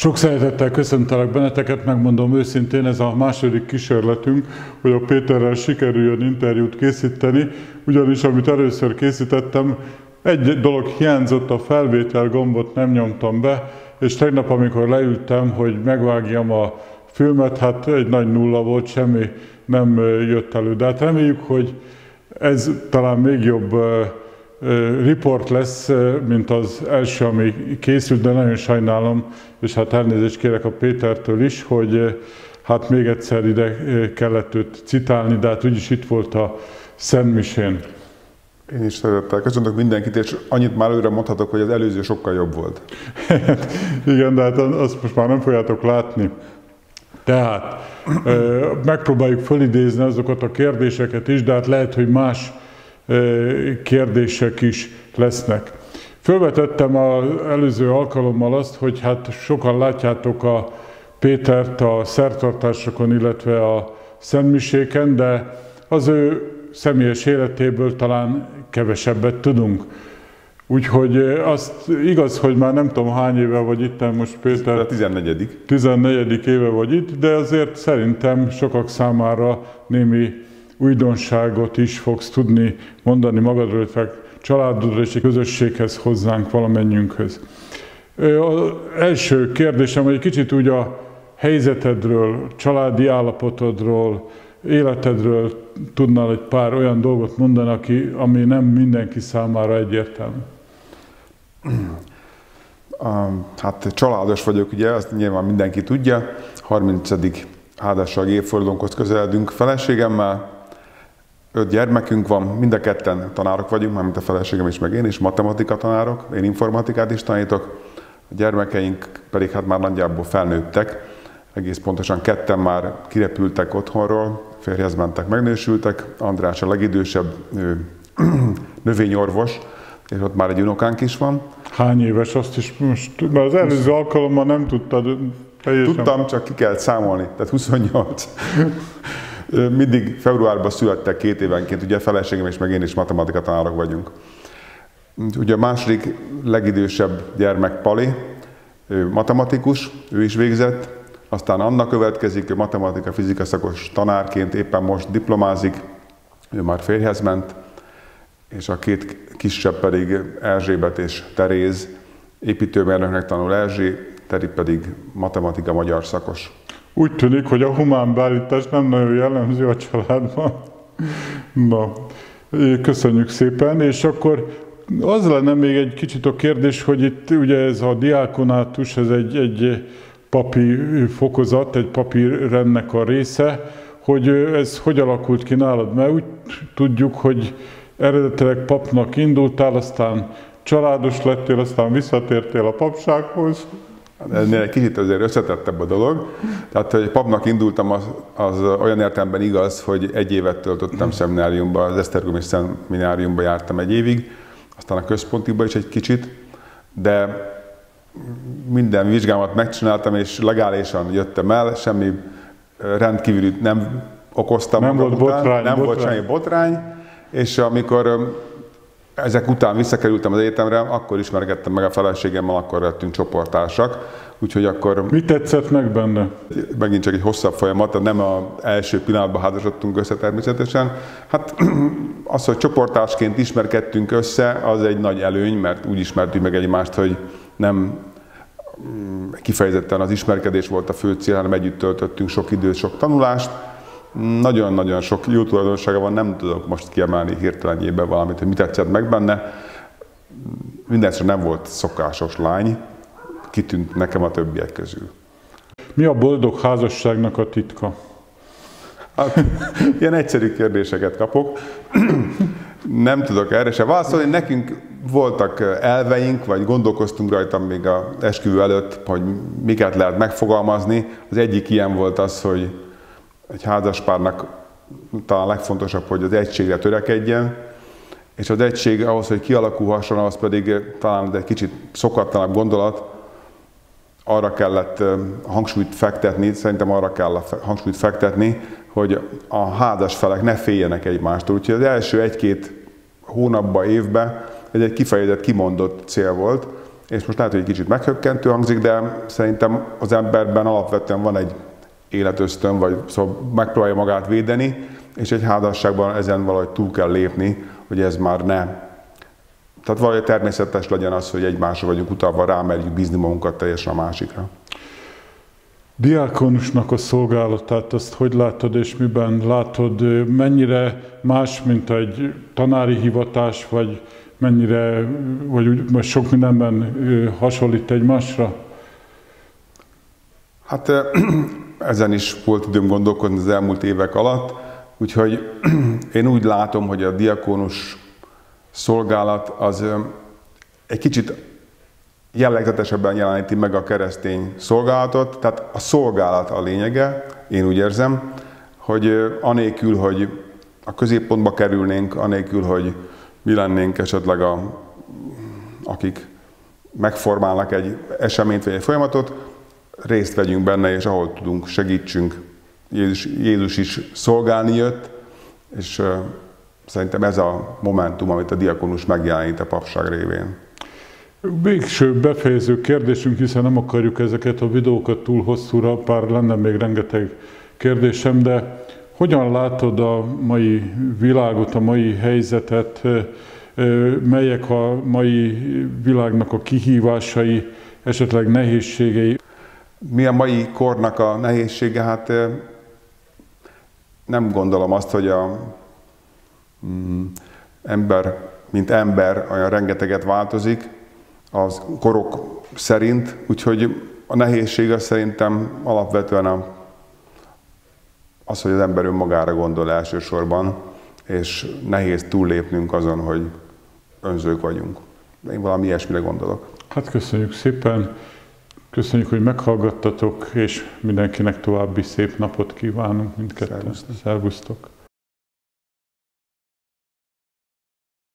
Sok szeretettel köszöntelek benneteket, megmondom őszintén, ez a második kísérletünk, hogy a Péterrel sikerüljön interjút készíteni, ugyanis amit először készítettem, egy dolog hiányzott, a felvétel gombot nem nyomtam be, és tegnap, amikor leültem, hogy megvágjam a filmet, hát egy nagy nulla volt, semmi nem jött elő. De hát reméljük, hogy ez talán még jobb riport lesz, mint az első, ami készült, de nagyon sajnálom, és hát elnézést kérek a Pétertől is, hogy hát még egyszer ide kellett őt citálni, de hát úgyis itt volt a Szentmisén. Én is szeretettel köszöntök mindenkit, és annyit már előre mondhatok, hogy az előző sokkal jobb volt. Igen, de hát azt most már nem fogjátok látni. Tehát megpróbáljuk fölidézni azokat a kérdéseket is, de hát lehet, hogy más kérdések is lesznek. Fölvetettem az előző alkalommal azt, hogy hát sokan látjátok a Pétert a szertartásokon, illetve a szentmiséken, de az ő személyes életéből talán kevesebbet tudunk. Úgyhogy azt igaz, hogy már nem tudom hány éve vagy itt, most Péter... A 14. 14. éve vagy itt, de azért szerintem sokak számára némi újdonságot is fogsz tudni mondani magadról, illetve családodra és a közösséghez hozzánk valamennyünkhöz. Az első kérdésem, hogy egy kicsit úgy a helyzetedről, családi állapotodról, életedről tudnál egy pár olyan dolgot mondani, aki, ami nem mindenki számára egyértelmű. Hát családos vagyok, ugye, azt nyilván mindenki tudja. 30. házasság évfordulónkhoz közeledünk feleségemmel, öt gyermekünk van, mind a ketten tanárok vagyunk, mármint a feleségem is, meg én is, matematika tanárok, én informatikát is tanítok, a gyermekeink pedig hát már nagyjából felnőttek, egész pontosan ketten már kirepültek otthonról, férjhez mentek, megnősültek, András a legidősebb ő, növényorvos, és ott már egy unokánk is van. Hány éves azt is most, mert az előző alkalommal nem tudtad teljesen. Tudtam, csak ki kellett számolni, tehát 28. Mindig februárban születtek két évenként, ugye feleségem és meg én is matematika tanárok vagyunk. Ugye a második legidősebb gyermek Pali, ő matematikus, ő is végzett, aztán Anna következik, ő matematika, fizika szakos tanárként éppen most diplomázik, ő már férjhez ment, és a két kisebb pedig Erzsébet és Teréz, építőmérnöknek tanul Erzsé, Teri pedig matematika magyar szakos. Úgy tűnik, hogy a humán beállítás nem nagyon jellemző a családban. Na, köszönjük szépen, és akkor az lenne még egy kicsit a kérdés, hogy itt ugye ez a diákonátus, ez egy, egy papi fokozat, egy papi rendnek a része, hogy ez hogy alakult ki nálad? Mert úgy tudjuk, hogy eredetileg papnak indultál, aztán családos lettél, aztán visszatértél a papsághoz. Ennél egy kicsit azért összetettebb a dolog. Tehát, hogy papnak indultam, az, az olyan értelemben igaz, hogy egy évet töltöttem szemináriumban, az Esztergomi szemináriumban jártam egy évig, aztán a központiba is egy kicsit, de minden vizsgámat megcsináltam, és legálisan jöttem el, semmi rendkívüli nem okoztam. Nem volt után, botrány. Nem botrány. volt semmi botrány, és amikor ezek után visszakerültem az egyetemre, akkor ismerkedtem meg a feleségemmel, akkor lettünk csoportársak. Úgyhogy akkor... Mi tetszett meg benne? Megint csak egy hosszabb folyamat, tehát nem az első pillanatban házasodtunk össze természetesen. Hát az, hogy csoportásként ismerkedtünk össze, az egy nagy előny, mert úgy ismertük meg egymást, hogy nem mm, kifejezetten az ismerkedés volt a fő cél, hanem együtt töltöttünk sok időt, sok tanulást, nagyon-nagyon sok jó tulajdonsága van, nem tudok most kiemelni hirtelenjében valamit, hogy mit tetszett meg benne. Mindenesetre nem volt szokásos lány, kitűnt nekem a többiek közül. Mi a boldog házasságnak a titka? Hát, ilyen egyszerű kérdéseket kapok. nem tudok erre se válaszolni. Nekünk voltak elveink, vagy gondolkoztunk rajta még a esküvő előtt, hogy miket lehet megfogalmazni. Az egyik ilyen volt az, hogy egy házaspárnak talán legfontosabb, hogy az egységre törekedjen, és az egység ahhoz, hogy kialakulhasson, ahhoz pedig talán egy kicsit szokatlanabb gondolat, arra kellett hangsúlyt fektetni, szerintem arra kell a hangsúlyt fektetni, hogy a házas felek ne féljenek egymástól. Úgyhogy az első egy-két hónapban, évben ez egy kifejezett, kimondott cél volt, és most lehet, hogy egy kicsit meghökkentő hangzik, de szerintem az emberben alapvetően van egy életösztön, vagy szóval megpróbálja magát védeni, és egy házasságban ezen valahogy túl kell lépni, hogy ez már ne. Tehát valahogy természetes legyen az, hogy egymásra vagyunk utalva, rámerjük bízni magunkat teljesen a másikra. Diákonusnak a szolgálatát, azt hogy látod és miben látod, mennyire más, mint egy tanári hivatás, vagy mennyire, vagy úgy, sok mindenben hasonlít egymásra? Hát ezen is volt időm gondolkodni az elmúlt évek alatt, úgyhogy én úgy látom, hogy a diakonus szolgálat az egy kicsit jellegzetesebben jeleníti meg a keresztény szolgálatot, tehát a szolgálat a lényege, én úgy érzem, hogy anélkül, hogy a középpontba kerülnénk, anélkül, hogy mi lennénk esetleg a, akik megformálnak egy eseményt vagy egy folyamatot, részt vegyünk benne, és ahol tudunk, segítsünk. Jézus, Jézus is szolgálni jött, és szerintem ez a momentum, amit a diakonus megjelenít a papság révén. Végső befejező kérdésünk, hiszen nem akarjuk ezeket a videókat túl hosszúra, pár lenne még rengeteg kérdésem, de hogyan látod a mai világot, a mai helyzetet, melyek a mai világnak a kihívásai, esetleg nehézségei? Mi a mai kornak a nehézsége? Hát nem gondolom azt, hogy a mm, ember, mint ember olyan rengeteget változik az korok szerint, úgyhogy a nehézség az szerintem alapvetően a az, hogy az ember önmagára gondol elsősorban, és nehéz túllépnünk azon, hogy önzők vagyunk. De én valami ilyesmire gondolok. Hát köszönjük szépen, köszönjük, hogy meghallgattatok, és mindenkinek további szép napot kívánunk mindketten. Szervusztok!